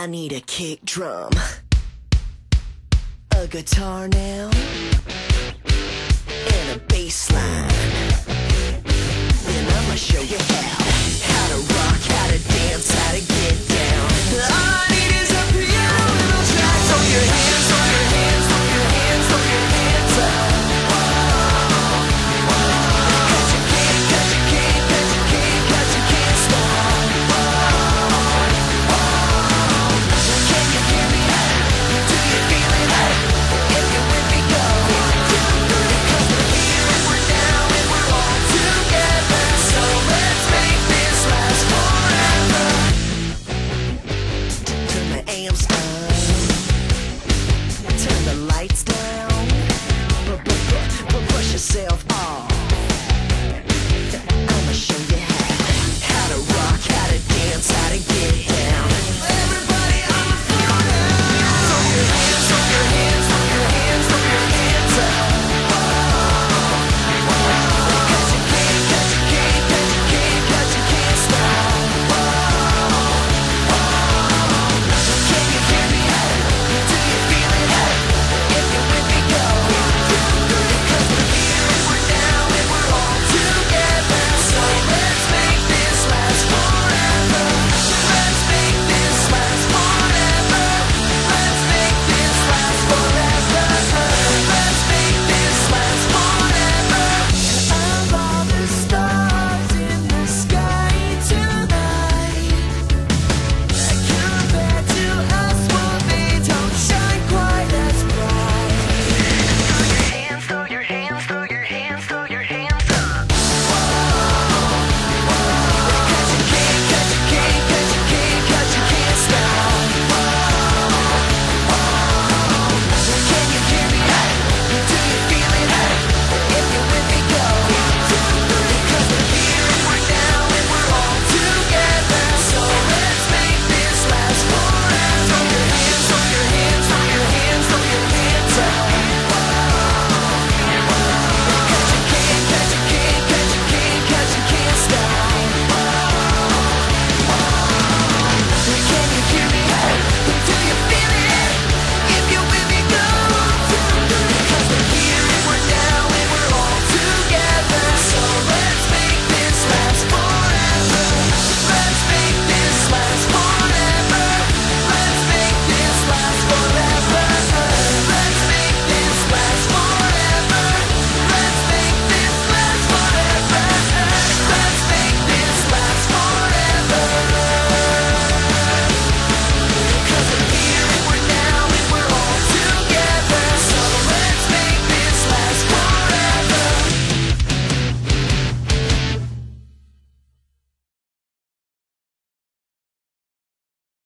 I need a kick drum, a guitar now, lights down. But brush yourself off.